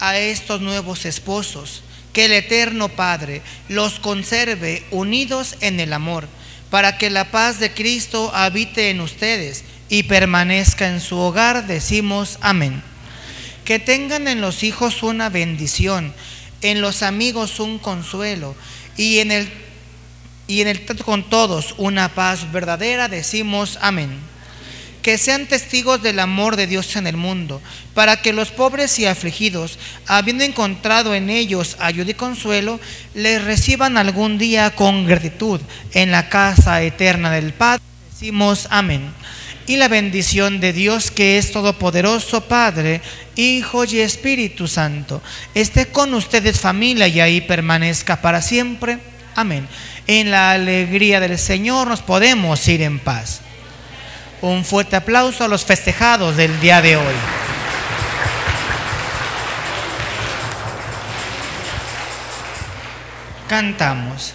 a estos nuevos esposos que el Eterno Padre los conserve unidos en el amor, para que la paz de Cristo habite en ustedes y permanezca en su hogar, decimos amén. Que tengan en los hijos una bendición, en los amigos un consuelo y en el y en el con todos una paz verdadera, decimos amén. Que sean testigos del amor de Dios en el mundo, para que los pobres y afligidos, habiendo encontrado en ellos ayuda y consuelo, les reciban algún día con gratitud en la casa eterna del Padre. Decimos amén. Y la bendición de Dios que es todopoderoso, Padre, Hijo y Espíritu Santo, esté con ustedes familia y ahí permanezca para siempre. Amén. En la alegría del Señor nos podemos ir en paz. Un fuerte aplauso a los festejados del día de hoy. Cantamos.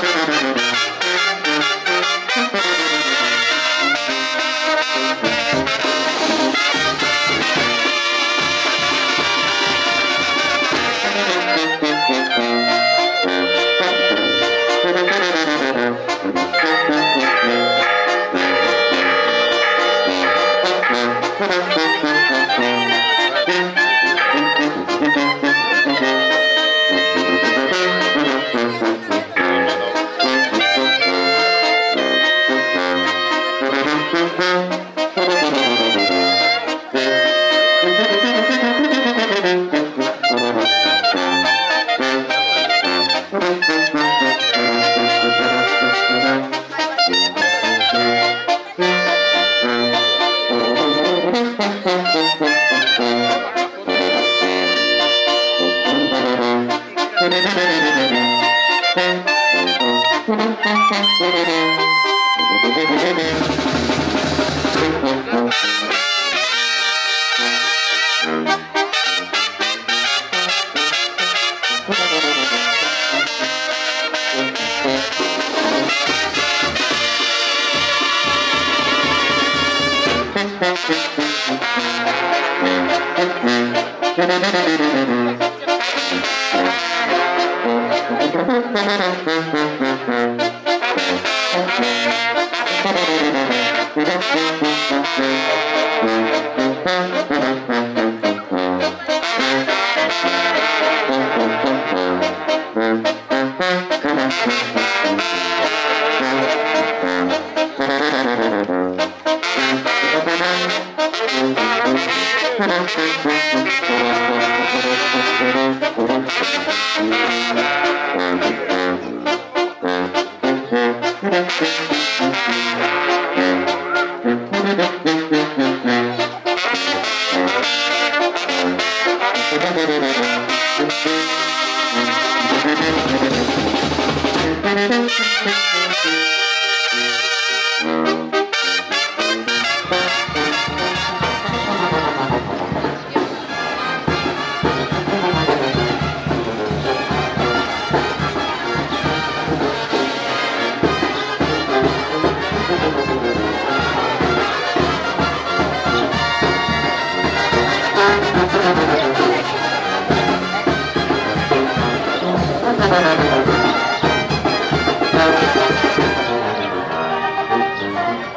Música Thank you.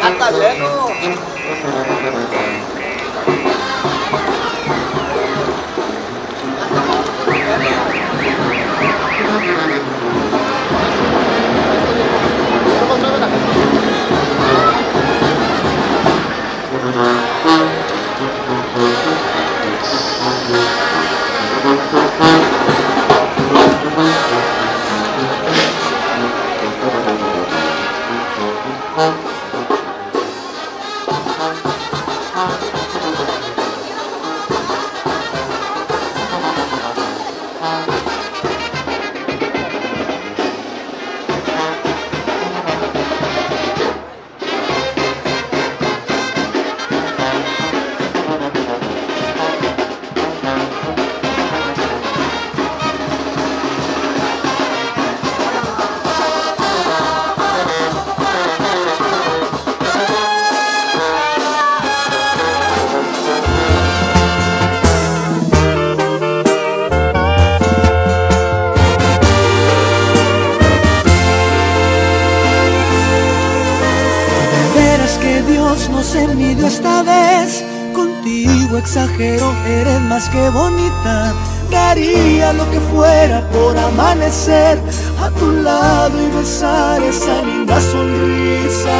아까 레고 Más que bonita. Daría lo que fuera por amanecer a tu lado y besar esa linda sonrisa.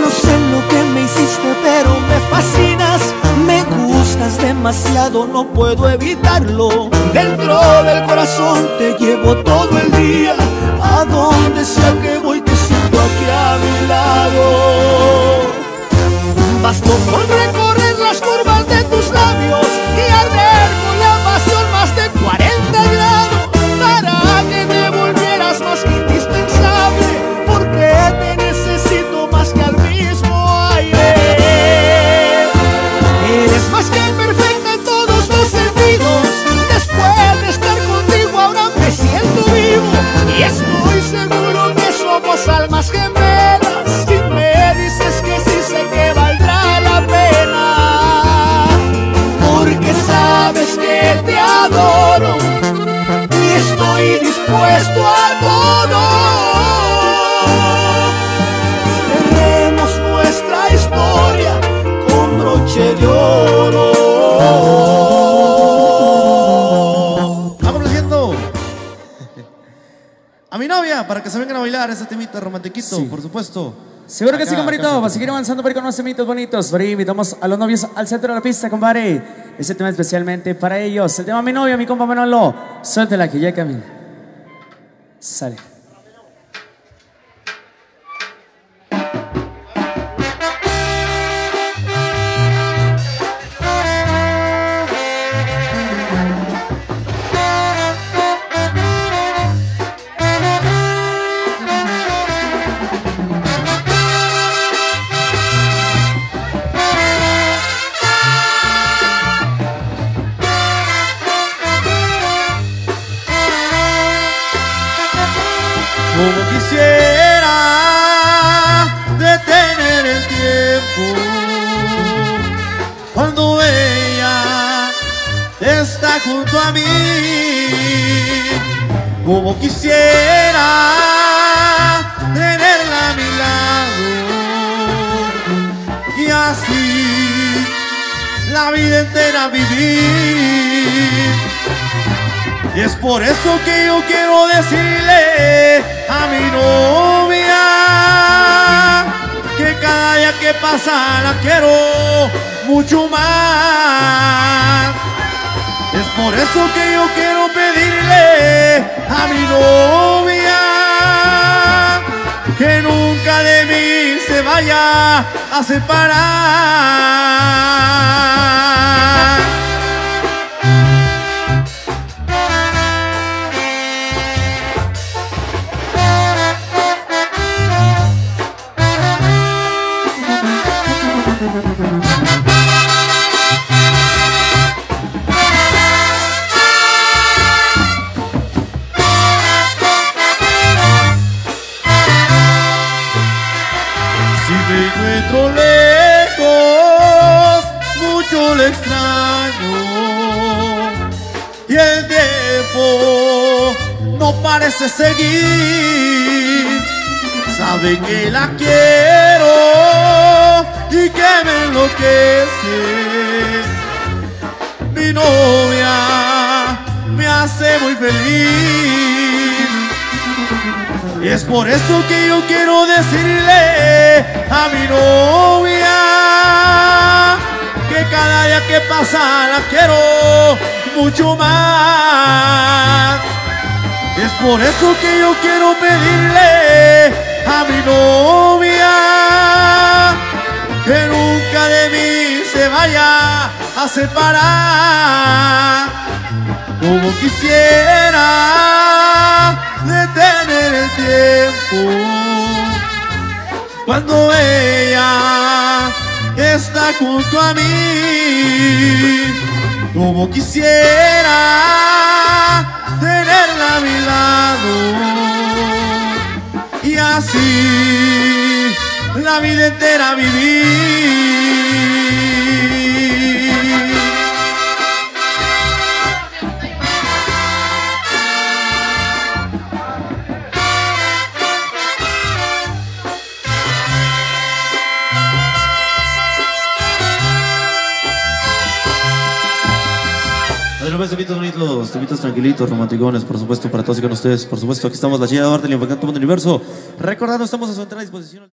No sé lo que me hiciste, pero me fascinas. Me gustas demasiado, no puedo evitarlo. Dentro del corazón te llevo todo el día. A donde sea que voy, te siento aquí a mi lado. Bastó con recorrer que se vengan a bailar ese temita romantiquito, Sí. por supuesto. Seguro que sí, compadrito. Para seguir avanzando por ahí con unos temitos bonitos. Por ahí invitamos a los novios al centro de la pista, compadre. Ese tema especialmente para ellos. El tema mi novia, mi compa Manolo. Suéltela que ya camina. Sale. Como quisiera tenerla a mi lado y así la vida entera vivir. Y es por eso que yo quiero decirle a mi novia que cada día que pasa la quiero mucho más. Es por eso que yo quiero pedirle a mi novia que nunca de mí se vaya a separar. Me encuentro lejos, mucho le extraño. Y el tiempo no parece seguir. Sabe que la quiero y que me enloquece. Mi novia me hace muy feliz. Y es por eso que yo quiero decirle a mi novia que cada día que pasa la quiero mucho más. Es por eso que yo quiero pedirle a mi novia que nunca de mí se vaya a separar como quisiera está junto a mí. Como quisiera tenerla a mi lado. Y así la vida entera vivir Pero pues, temitos bonitos, tranquilitos, romanticones, por supuesto, para todos y con ustedes. Por supuesto, aquí estamos, la chilla de arte, el impactante mundo universo. Recordando, estamos a su entera disposición.